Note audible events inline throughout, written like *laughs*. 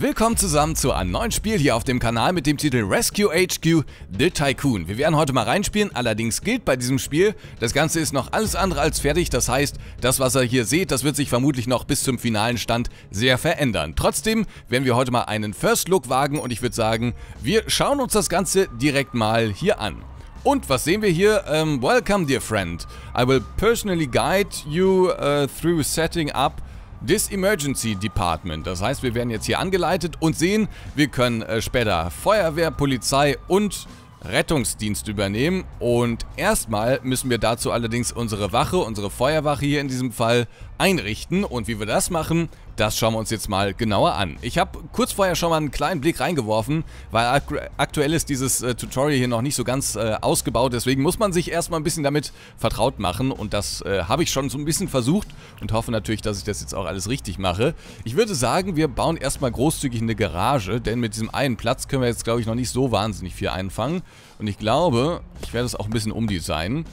Willkommen zusammen zu einem neuen Spiel hier auf dem Kanal mit dem Titel Rescue HQ The Tycoon. Wir werden heute mal reinspielen, allerdings gilt bei diesem Spiel, das Ganze ist noch alles andere als fertig, das heißt, das was ihr hier seht, das wird sich vermutlich noch bis zum finalen Stand sehr verändern. Trotzdem werden wir heute mal einen First Look wagen und ich würde sagen, wir schauen uns das Ganze direkt mal hier an. Und was sehen wir hier? Um, welcome dear friend. I will personally guide you uh, through setting up this Emergency Department. Das heißt, wir werden jetzt hier angeleitet und sehen, wir können äh, später Feuerwehr, Polizei und Rettungsdienst übernehmen. Und erstmal müssen wir dazu allerdings unsere Wache, unsere Feuerwache hier in diesem Fall, einrichten. Und wie wir das machen, das schauen wir uns jetzt mal genauer an. Ich habe kurz vorher schon mal einen kleinen Blick reingeworfen, weil aktuell ist dieses äh, Tutorial hier noch nicht so ganz äh, ausgebaut, deswegen muss man sich erstmal ein bisschen damit vertraut machen und das äh, habe ich schon so ein bisschen versucht und hoffe natürlich, dass ich das jetzt auch alles richtig mache. Ich würde sagen, wir bauen erstmal großzügig eine Garage, denn mit diesem einen Platz können wir jetzt, glaube ich, noch nicht so wahnsinnig viel einfangen und ich glaube, ich werde es auch ein bisschen umdesignen.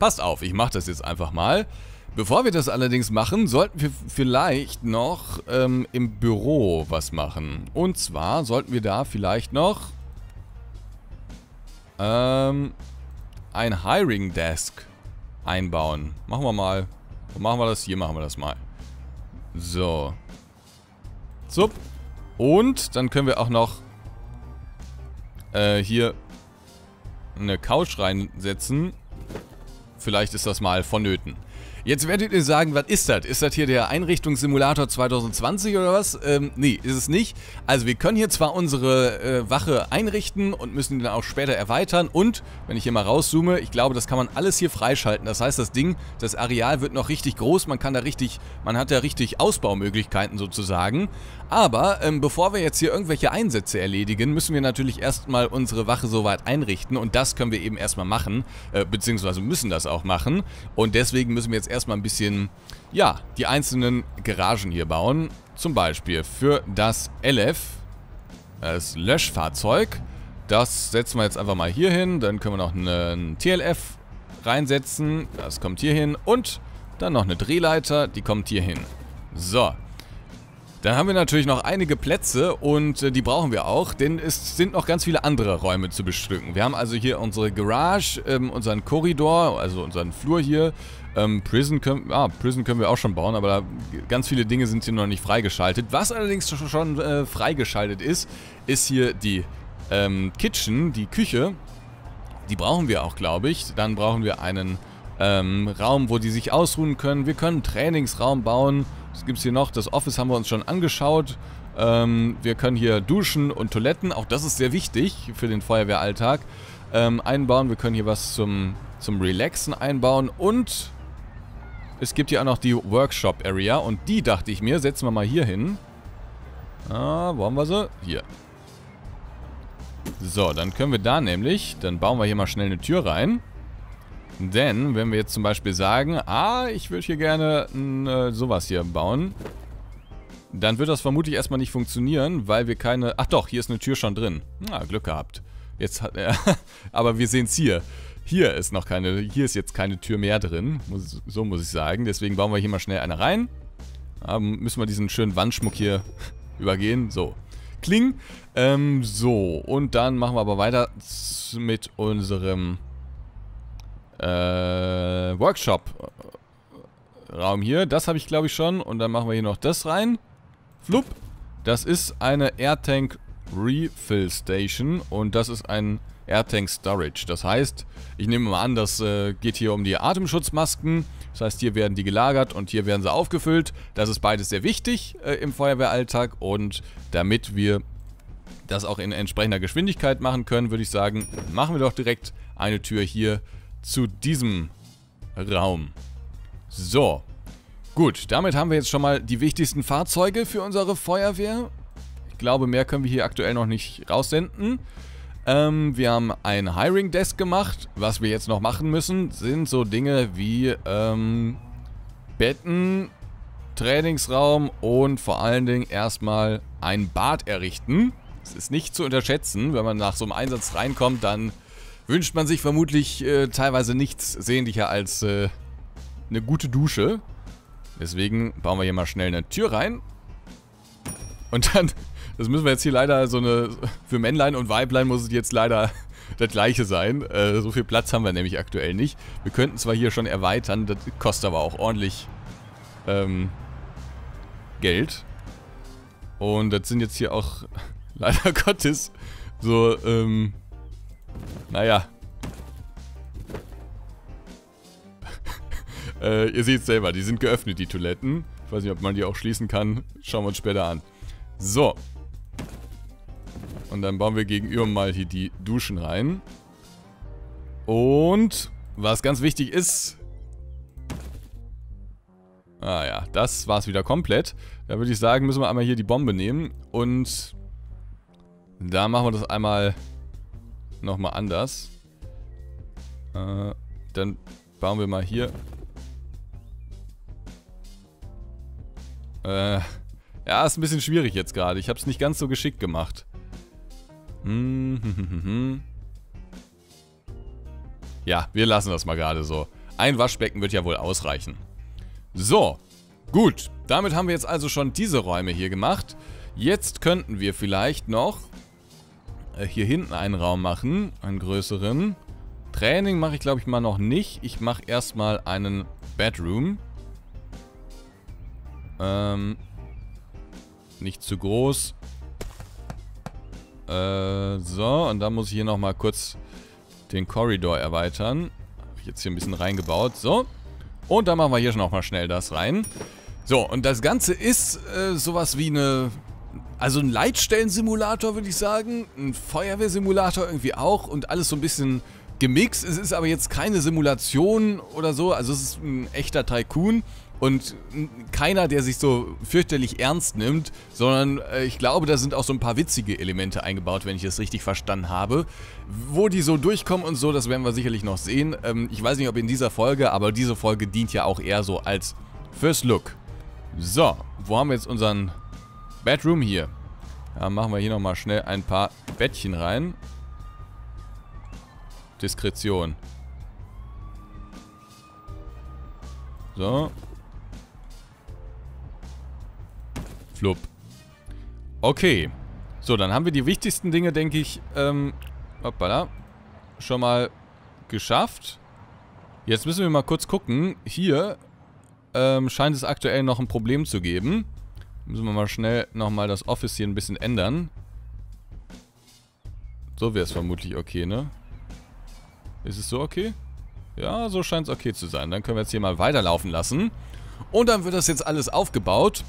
Passt auf, ich mache das jetzt einfach mal. Bevor wir das allerdings machen, sollten wir vielleicht noch ähm, im Büro was machen. Und zwar sollten wir da vielleicht noch ähm, ein Hiring Desk einbauen. Machen wir mal. Wo machen wir das? Hier machen wir das mal. So. Zup. Und dann können wir auch noch äh, hier eine Couch reinsetzen. Vielleicht ist das mal vonnöten. Jetzt werdet ihr sagen, was ist das? Ist das hier der Einrichtungssimulator 2020 oder was? Ähm, nee, ist es nicht. Also wir können hier zwar unsere äh, Wache einrichten und müssen die dann auch später erweitern und, wenn ich hier mal rauszoome, ich glaube, das kann man alles hier freischalten. Das heißt, das Ding, das Areal wird noch richtig groß, man kann da richtig, man hat da richtig Ausbaumöglichkeiten sozusagen. Aber ähm, bevor wir jetzt hier irgendwelche Einsätze erledigen, müssen wir natürlich erstmal unsere Wache soweit einrichten und das können wir eben erstmal machen, äh, beziehungsweise müssen das auch machen und deswegen müssen wir jetzt erstmal ein bisschen, ja, die einzelnen Garagen hier bauen. Zum Beispiel für das LF, das Löschfahrzeug. Das setzen wir jetzt einfach mal hier hin. Dann können wir noch einen TLF reinsetzen. Das kommt hier hin. Und dann noch eine Drehleiter, die kommt hier hin. So. Dann haben wir natürlich noch einige Plätze und äh, die brauchen wir auch, denn es sind noch ganz viele andere Räume zu bestücken. Wir haben also hier unsere Garage, ähm, unseren Korridor, also unseren Flur hier. Ähm, Prison, können, ah, Prison können wir auch schon bauen, aber ganz viele Dinge sind hier noch nicht freigeschaltet. Was allerdings schon äh, freigeschaltet ist, ist hier die ähm, Kitchen, die Küche. Die brauchen wir auch, glaube ich. Dann brauchen wir einen ähm, Raum, wo die sich ausruhen können. Wir können einen Trainingsraum bauen. Was gibt es hier noch? Das Office haben wir uns schon angeschaut. Ähm, wir können hier Duschen und Toiletten, auch das ist sehr wichtig für den Feuerwehralltag, ähm, einbauen. Wir können hier was zum, zum Relaxen einbauen und es gibt hier auch noch die Workshop Area und die dachte ich mir, setzen wir mal hier hin. Ah, wo haben wir sie? Hier. So, dann können wir da nämlich, dann bauen wir hier mal schnell eine Tür rein. Denn, wenn wir jetzt zum Beispiel sagen, ah, ich würde hier gerne äh, sowas hier bauen, dann wird das vermutlich erstmal nicht funktionieren, weil wir keine... Ach doch, hier ist eine Tür schon drin. Na, ah, Glück gehabt. Jetzt hat er... *laughs* aber wir sehen es hier. Hier ist noch keine... Hier ist jetzt keine Tür mehr drin. Muss, so muss ich sagen. Deswegen bauen wir hier mal schnell eine rein. Ähm, müssen wir diesen schönen Wandschmuck hier *laughs* übergehen. So. Kling. Ähm, so. Und dann machen wir aber weiter mit unserem äh, Workshop-Raum hier. Das habe ich, glaube ich, schon. Und dann machen wir hier noch das rein. Flup. Das ist eine Airtank Refill Station. Und das ist ein Airtank Storage. Das heißt, ich nehme mal an, das äh, geht hier um die Atemschutzmasken. Das heißt, hier werden die gelagert und hier werden sie aufgefüllt. Das ist beides sehr wichtig äh, im Feuerwehralltag. Und damit wir das auch in entsprechender Geschwindigkeit machen können, würde ich sagen, machen wir doch direkt eine Tür hier zu diesem Raum. So. Gut, damit haben wir jetzt schon mal die wichtigsten Fahrzeuge für unsere Feuerwehr. Ich glaube, mehr können wir hier aktuell noch nicht raussenden. Ähm, wir haben ein Hiring Desk gemacht. Was wir jetzt noch machen müssen, sind so Dinge wie ähm, Betten, Trainingsraum und vor allen Dingen erstmal ein Bad errichten. Das ist nicht zu unterschätzen. Wenn man nach so einem Einsatz reinkommt, dann wünscht man sich vermutlich äh, teilweise nichts sehnlicher als äh, eine gute Dusche. Deswegen bauen wir hier mal schnell eine Tür rein. Und dann Das müssen wir jetzt hier leider so eine... Für Männlein und Weiblein muss es jetzt leider das gleiche sein. Äh, so viel Platz haben wir nämlich aktuell nicht. Wir könnten zwar hier schon erweitern, das kostet aber auch ordentlich ähm, Geld. Und das sind jetzt hier auch *laughs* leider *laughs* Gottes so, ähm, naja. *laughs* äh, ihr seht selber, die sind geöffnet, die Toiletten. Ich weiß nicht, ob man die auch schließen kann. Schauen wir uns später an. So. Und dann bauen wir gegenüber mal hier die Duschen rein. Und was ganz wichtig ist... Ah ja, das war es wieder komplett. Da würde ich sagen, müssen wir einmal hier die Bombe nehmen. Und da machen wir das einmal nochmal anders. Äh, dann bauen wir mal hier... Äh, ja, ist ein bisschen schwierig jetzt gerade. Ich habe es nicht ganz so geschickt gemacht. Hm, hm, hm, hm. Ja, wir lassen das mal gerade so. Ein Waschbecken wird ja wohl ausreichen. So, gut. Damit haben wir jetzt also schon diese Räume hier gemacht. Jetzt könnten wir vielleicht noch äh, hier hinten einen Raum machen, einen größeren. Training mache ich glaube ich mal noch nicht. Ich mache erstmal einen Bedroom. Ähm, nicht zu groß. Äh, so, und dann muss ich hier nochmal kurz den Korridor erweitern. Habe ich jetzt hier ein bisschen reingebaut. So. Und dann machen wir hier schon nochmal schnell das rein. So, und das Ganze ist äh, sowas wie eine... Also ein Leitstellensimulator, würde ich sagen. Ein Feuerwehrsimulator irgendwie auch. Und alles so ein bisschen gemixt. Es ist aber jetzt keine Simulation oder so. Also es ist ein echter Tycoon. Und keiner, der sich so fürchterlich ernst nimmt, sondern äh, ich glaube, da sind auch so ein paar witzige Elemente eingebaut, wenn ich es richtig verstanden habe. Wo die so durchkommen und so, das werden wir sicherlich noch sehen. Ähm, ich weiß nicht, ob in dieser Folge, aber diese Folge dient ja auch eher so als First Look. So, wo haben wir jetzt unseren Bedroom hier? Da machen wir hier nochmal schnell ein paar Bettchen rein. Diskretion. So, Flup. Okay. So, dann haben wir die wichtigsten Dinge, denke ich, ähm, hoppala, schon mal geschafft. Jetzt müssen wir mal kurz gucken. Hier ähm, scheint es aktuell noch ein Problem zu geben. Müssen wir mal schnell nochmal das Office hier ein bisschen ändern. So wäre es vermutlich okay, ne? Ist es so okay? Ja, so scheint es okay zu sein. Dann können wir jetzt hier mal weiterlaufen lassen. Und dann wird das jetzt alles aufgebaut.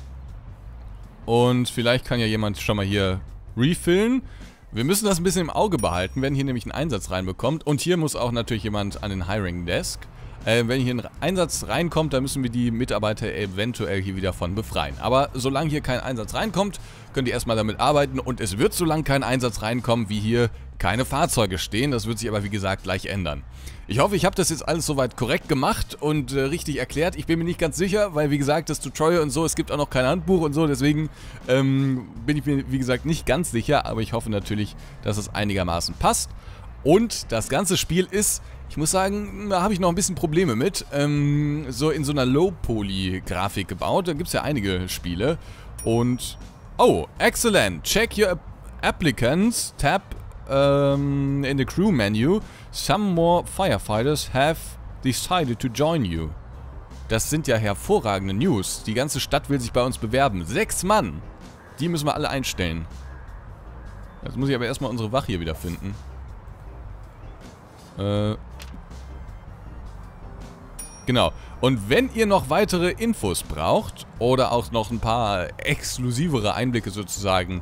Und vielleicht kann ja jemand schon mal hier refillen. Wir müssen das ein bisschen im Auge behalten, wenn hier nämlich ein Einsatz reinbekommt. Und hier muss auch natürlich jemand an den Hiring Desk. Äh, wenn hier ein Einsatz reinkommt, dann müssen wir die Mitarbeiter eventuell hier wieder von befreien. Aber solange hier kein Einsatz reinkommt, könnt ihr erstmal damit arbeiten. Und es wird, solange kein Einsatz reinkommt, wie hier keine Fahrzeuge stehen. Das wird sich aber, wie gesagt, gleich ändern. Ich hoffe, ich habe das jetzt alles soweit korrekt gemacht und äh, richtig erklärt. Ich bin mir nicht ganz sicher, weil wie gesagt, das Tutorial und so, es gibt auch noch kein Handbuch und so, deswegen ähm, bin ich mir, wie gesagt, nicht ganz sicher, aber ich hoffe natürlich, dass es einigermaßen passt. Und das ganze Spiel ist, ich muss sagen, da habe ich noch ein bisschen Probleme mit, ähm, so in so einer Low-Poly-Grafik gebaut. Da gibt es ja einige Spiele. Und, oh, excellent. Check your applicants tab um, in the crew menu, some more firefighters have decided to join you. Das sind ja hervorragende News. Die ganze Stadt will sich bei uns bewerben. Sechs Mann! Die müssen wir alle einstellen. Jetzt muss ich aber erstmal unsere Wache hier wieder finden. Äh. Genau. Und wenn ihr noch weitere Infos braucht oder auch noch ein paar exklusivere Einblicke sozusagen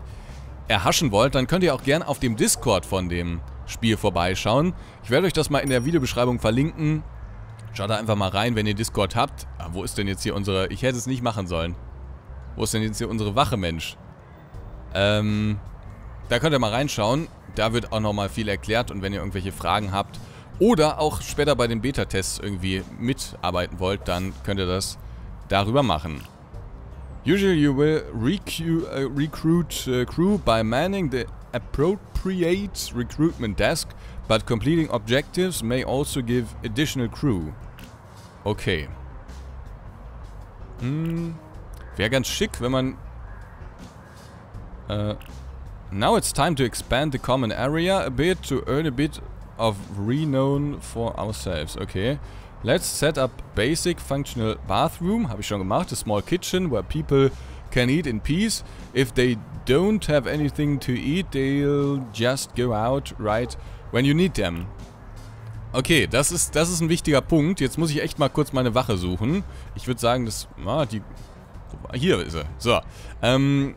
erhaschen wollt, dann könnt ihr auch gerne auf dem Discord von dem Spiel vorbeischauen. Ich werde euch das mal in der Videobeschreibung verlinken. Schaut da einfach mal rein, wenn ihr Discord habt. Ah, wo ist denn jetzt hier unsere... Ich hätte es nicht machen sollen. Wo ist denn jetzt hier unsere Wache, Mensch? Ähm... Da könnt ihr mal reinschauen. Da wird auch nochmal viel erklärt und wenn ihr irgendwelche Fragen habt oder auch später bei den Beta-Tests irgendwie mitarbeiten wollt, dann könnt ihr das darüber machen. Usually you will recu uh, recruit uh, crew by manning the appropriate recruitment desk, but completing objectives may also give additional crew. Okay. Hm. Wäre ganz schick, wenn man... Uh, now it's time to expand the common area a bit to earn a bit of renown for ourselves. Okay. Let's set up basic functional bathroom. Habe ich schon gemacht. A small kitchen where people can eat in peace. If they don't have anything to eat, they'll just go out right when you need them. Okay, das ist, das ist ein wichtiger Punkt. Jetzt muss ich echt mal kurz meine Wache suchen. Ich würde sagen, das... Ah, die... Hier ist sie. So. Ähm,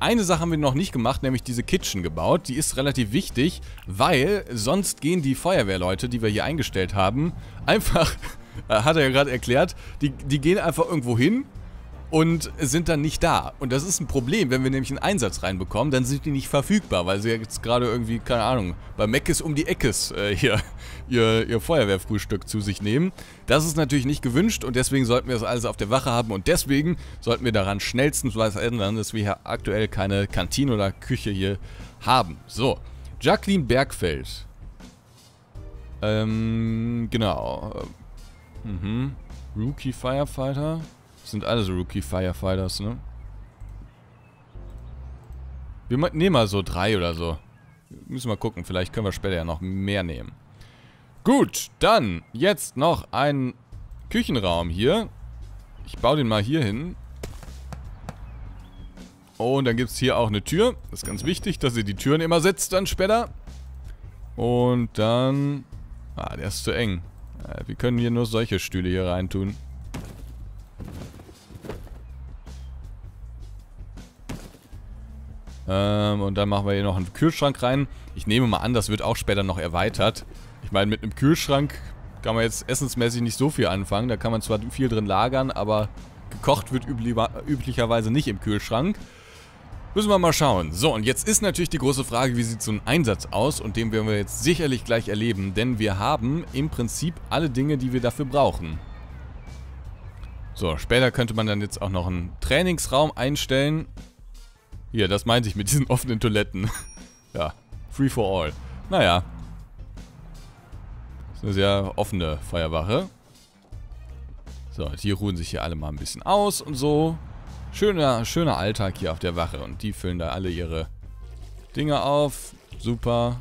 eine Sache haben wir noch nicht gemacht, nämlich diese Kitchen gebaut. Die ist relativ wichtig, weil sonst gehen die Feuerwehrleute, die wir hier eingestellt haben, *laughs* einfach, hat er ja gerade erklärt, die, die gehen einfach irgendwo hin, und sind dann nicht da. Und das ist ein Problem, wenn wir nämlich einen Einsatz reinbekommen, dann sind die nicht verfügbar, weil sie jetzt gerade irgendwie, keine Ahnung, bei Meckes um die Eckes äh, hier *laughs* ihr, ihr Feuerwehrfrühstück zu sich nehmen. Das ist natürlich nicht gewünscht und deswegen sollten wir das alles auf der Wache haben und deswegen sollten wir daran schnellstens was ändern, dass wir hier aktuell keine Kantine oder Küche hier haben. So, Jacqueline Bergfeld. Ähm, genau. Mhm. Rookie Firefighter. Sind alles Rookie Firefighters, ne? Wir nehmen mal so drei oder so. Müssen wir gucken, vielleicht können wir später ja noch mehr nehmen. Gut, dann jetzt noch ein Küchenraum hier. Ich baue den mal hier hin. Und dann gibt es hier auch eine Tür. Das ist ganz wichtig, dass ihr die Türen immer setzt dann später. Und dann... Ah, der ist zu eng. Wir können hier nur solche Stühle hier reintun. Ähm, und dann machen wir hier noch einen Kühlschrank rein. Ich nehme mal an, das wird auch später noch erweitert. Ich meine, mit einem Kühlschrank kann man jetzt essensmäßig nicht so viel anfangen. Da kann man zwar viel drin lagern, aber gekocht wird üblicherweise nicht im Kühlschrank. Müssen wir mal schauen. So, und jetzt ist natürlich die große Frage, wie sieht so ein Einsatz aus? Und den werden wir jetzt sicherlich gleich erleben, denn wir haben im Prinzip alle Dinge, die wir dafür brauchen. So, später könnte man dann jetzt auch noch einen Trainingsraum einstellen. Hier, das meinte ich mit diesen offenen Toiletten. *laughs* ja, free for all. Naja. Das ist eine sehr offene Feuerwache. So, die ruhen sich hier alle mal ein bisschen aus und so. Schöner, schöner Alltag hier auf der Wache. Und die füllen da alle ihre Dinge auf. Super.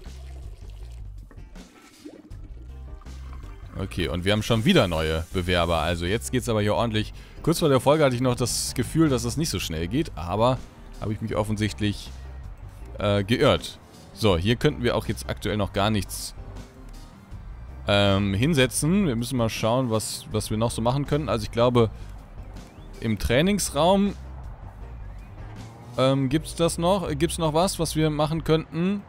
Okay, und wir haben schon wieder neue Bewerber. Also jetzt geht es aber hier ordentlich. Kurz vor der Folge hatte ich noch das Gefühl, dass es nicht so schnell geht. Aber habe ich mich offensichtlich äh, geirrt. So, hier könnten wir auch jetzt aktuell noch gar nichts ähm, hinsetzen. Wir müssen mal schauen, was, was wir noch so machen können. Also ich glaube, im Trainingsraum ähm, gibt es das noch? Gibt es noch was, was wir machen könnten?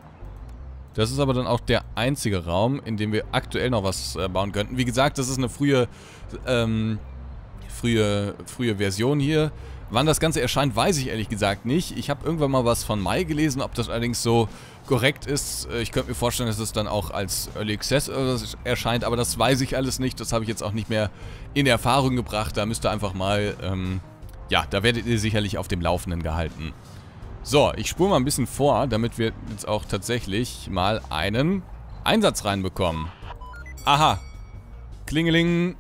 Das ist aber dann auch der einzige Raum, in dem wir aktuell noch was äh, bauen könnten. Wie gesagt, das ist eine frühe, ähm, frühe, frühe Version hier. Wann das Ganze erscheint, weiß ich ehrlich gesagt nicht. Ich habe irgendwann mal was von Mai gelesen, ob das allerdings so korrekt ist. Äh, ich könnte mir vorstellen, dass es dann auch als Early Access erscheint, aber das weiß ich alles nicht. Das habe ich jetzt auch nicht mehr in Erfahrung gebracht. Da müsst ihr einfach mal, ähm, ja, da werdet ihr sicherlich auf dem Laufenden gehalten. So, ich spule mal ein bisschen vor, damit wir jetzt auch tatsächlich mal einen Einsatz reinbekommen. Aha. Klingeling.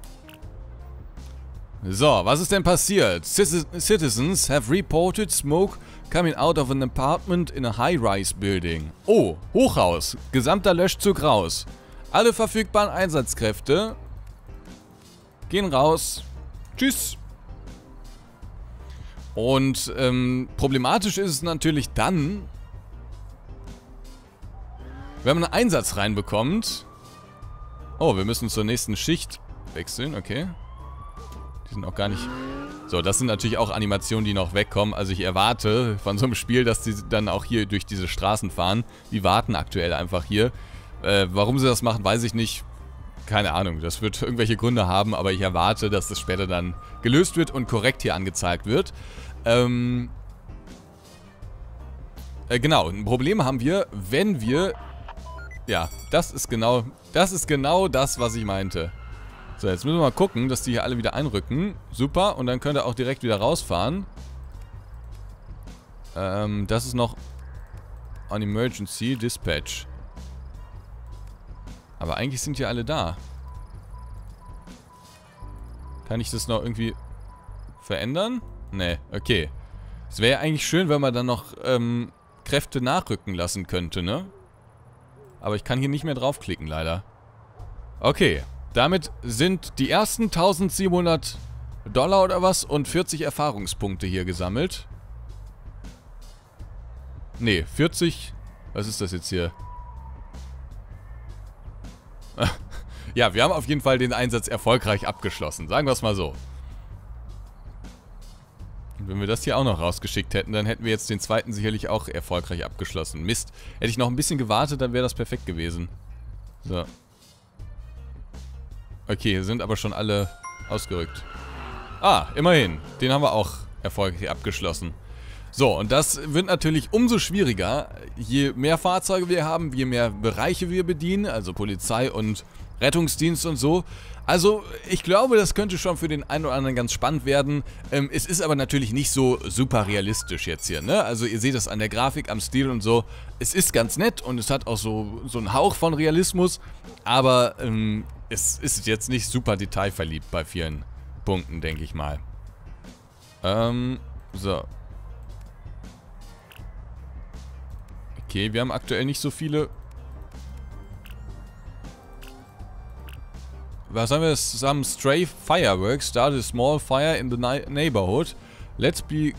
So, was ist denn passiert? Citizens have reported smoke coming out of an apartment in a high-rise building. Oh, Hochhaus. Gesamter Löschzug raus. Alle verfügbaren Einsatzkräfte gehen raus. Tschüss. Und ähm, problematisch ist es natürlich dann, wenn man einen Einsatz reinbekommt. Oh, wir müssen zur nächsten Schicht wechseln, okay. Die sind auch gar nicht... So, das sind natürlich auch Animationen, die noch wegkommen. Also ich erwarte von so einem Spiel, dass die dann auch hier durch diese Straßen fahren. Die warten aktuell einfach hier. Äh, warum sie das machen, weiß ich nicht. Keine Ahnung, das wird irgendwelche Gründe haben, aber ich erwarte, dass das später dann gelöst wird und korrekt hier angezeigt wird. Ähm... Äh, genau, ein Problem haben wir, wenn wir... Ja, das ist genau... Das ist genau das, was ich meinte. So, jetzt müssen wir mal gucken, dass die hier alle wieder einrücken. Super, und dann könnt ihr auch direkt wieder rausfahren. Ähm, das ist noch on Emergency Dispatch. Aber eigentlich sind hier alle da. Kann ich das noch irgendwie verändern? Nee, okay. Es wäre ja eigentlich schön, wenn man dann noch ähm, Kräfte nachrücken lassen könnte, ne? Aber ich kann hier nicht mehr draufklicken, leider. Okay, damit sind die ersten 1700 Dollar oder was und 40 Erfahrungspunkte hier gesammelt. Ne, 40... Was ist das jetzt hier? *laughs* ja, wir haben auf jeden Fall den Einsatz erfolgreich abgeschlossen. Sagen wir es mal so. Wenn wir das hier auch noch rausgeschickt hätten, dann hätten wir jetzt den zweiten sicherlich auch erfolgreich abgeschlossen. Mist. Hätte ich noch ein bisschen gewartet, dann wäre das perfekt gewesen. So. Okay, sind aber schon alle ausgerückt. Ah, immerhin. Den haben wir auch erfolgreich abgeschlossen. So, und das wird natürlich umso schwieriger, je mehr Fahrzeuge wir haben, je mehr Bereiche wir bedienen, also Polizei und Rettungsdienst und so. Also, ich glaube, das könnte schon für den einen oder anderen ganz spannend werden. Ähm, es ist aber natürlich nicht so super realistisch jetzt hier, ne? Also, ihr seht das an der Grafik, am Stil und so. Es ist ganz nett und es hat auch so, so einen Hauch von Realismus, aber ähm, es ist jetzt nicht super detailverliebt bei vielen Punkten, denke ich mal. Ähm, so. Okay, wir haben aktuell nicht so viele... Was haben wir? Some stray fireworks start a small fire in the neighborhood. Let's be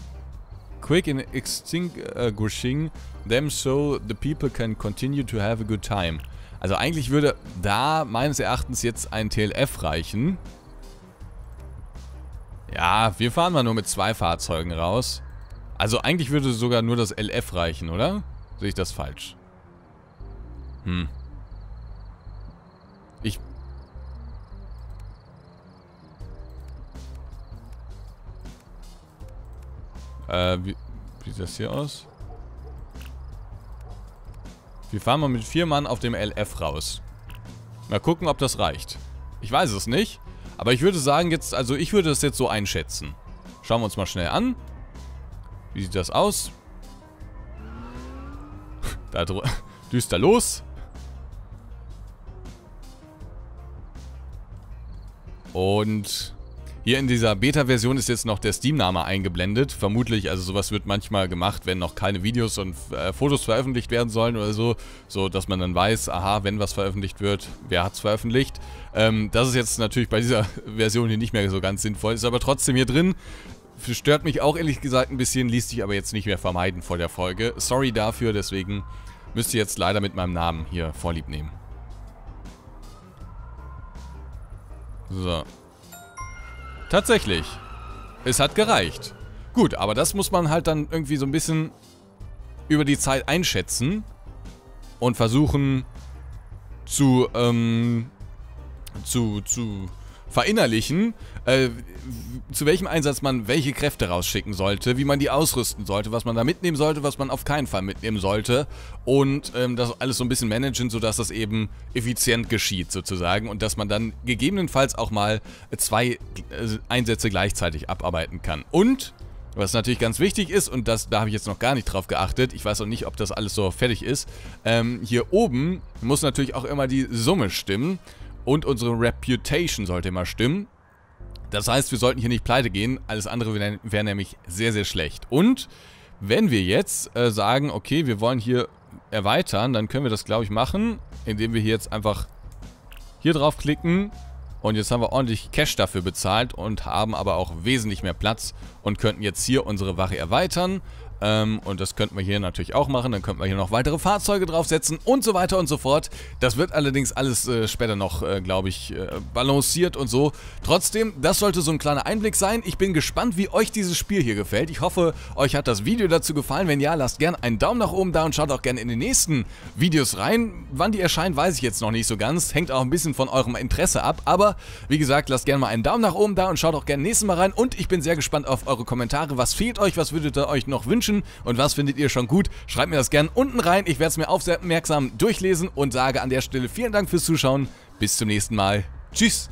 quick in extinguishing them so the people can continue to have a good time. Also eigentlich würde da meines Erachtens jetzt ein TLF reichen. Ja, wir fahren mal nur mit zwei Fahrzeugen raus. Also eigentlich würde sogar nur das LF reichen, oder? Sehe ich das falsch? Hm. Ich... Äh, wie, wie sieht das hier aus? Wir fahren mal mit vier Mann auf dem LF raus. Mal gucken, ob das reicht. Ich weiß es nicht. Aber ich würde sagen jetzt, also ich würde das jetzt so einschätzen. Schauen wir uns mal schnell an. Wie sieht das aus? *laughs* Da *laughs* düster los. Und hier in dieser Beta-Version ist jetzt noch der Steam-Name eingeblendet. Vermutlich, also sowas wird manchmal gemacht, wenn noch keine Videos und äh, Fotos veröffentlicht werden sollen oder so. So, dass man dann weiß, aha, wenn was veröffentlicht wird, wer hat es veröffentlicht. Ähm, das ist jetzt natürlich bei dieser *laughs* Version hier nicht mehr so ganz sinnvoll. Ist aber trotzdem hier drin. Stört mich auch ehrlich gesagt ein bisschen, ließ sich aber jetzt nicht mehr vermeiden vor der Folge. Sorry dafür, deswegen müsst ihr jetzt leider mit meinem Namen hier vorlieb nehmen. So. Tatsächlich. Es hat gereicht. Gut, aber das muss man halt dann irgendwie so ein bisschen über die Zeit einschätzen und versuchen zu, ähm, zu, zu verinnerlichen, äh, zu welchem Einsatz man welche Kräfte rausschicken sollte, wie man die ausrüsten sollte, was man da mitnehmen sollte, was man auf keinen Fall mitnehmen sollte und ähm, das alles so ein bisschen managen, sodass das eben effizient geschieht sozusagen und dass man dann gegebenenfalls auch mal zwei äh, Einsätze gleichzeitig abarbeiten kann. Und was natürlich ganz wichtig ist, und das, da habe ich jetzt noch gar nicht drauf geachtet, ich weiß auch nicht, ob das alles so fertig ist, ähm, hier oben muss natürlich auch immer die Summe stimmen. Und unsere Reputation sollte immer stimmen. Das heißt, wir sollten hier nicht pleite gehen. Alles andere wäre wär nämlich sehr, sehr schlecht. Und wenn wir jetzt äh, sagen, okay, wir wollen hier erweitern, dann können wir das, glaube ich, machen, indem wir hier jetzt einfach hier drauf klicken. Und jetzt haben wir ordentlich Cash dafür bezahlt und haben aber auch wesentlich mehr Platz und könnten jetzt hier unsere Wache erweitern. Ähm, und das könnten wir hier natürlich auch machen. Dann könnten wir hier noch weitere Fahrzeuge draufsetzen und so weiter und so fort. Das wird allerdings alles äh, später noch, äh, glaube ich, äh, balanciert und so. Trotzdem, das sollte so ein kleiner Einblick sein. Ich bin gespannt, wie euch dieses Spiel hier gefällt. Ich hoffe, euch hat das Video dazu gefallen. Wenn ja, lasst gerne einen Daumen nach oben da und schaut auch gerne in die nächsten Videos rein. Wann die erscheinen, weiß ich jetzt noch nicht so ganz. Hängt auch ein bisschen von eurem Interesse ab. Aber wie gesagt, lasst gerne mal einen Daumen nach oben da und schaut auch gerne nächstes Mal rein. Und ich bin sehr gespannt auf eure Kommentare. Was fehlt euch? Was würdet ihr euch noch wünschen? Wünschen und was findet ihr schon gut? Schreibt mir das gerne unten rein. Ich werde es mir aufmerksam durchlesen und sage an der Stelle vielen Dank fürs Zuschauen. Bis zum nächsten Mal. Tschüss.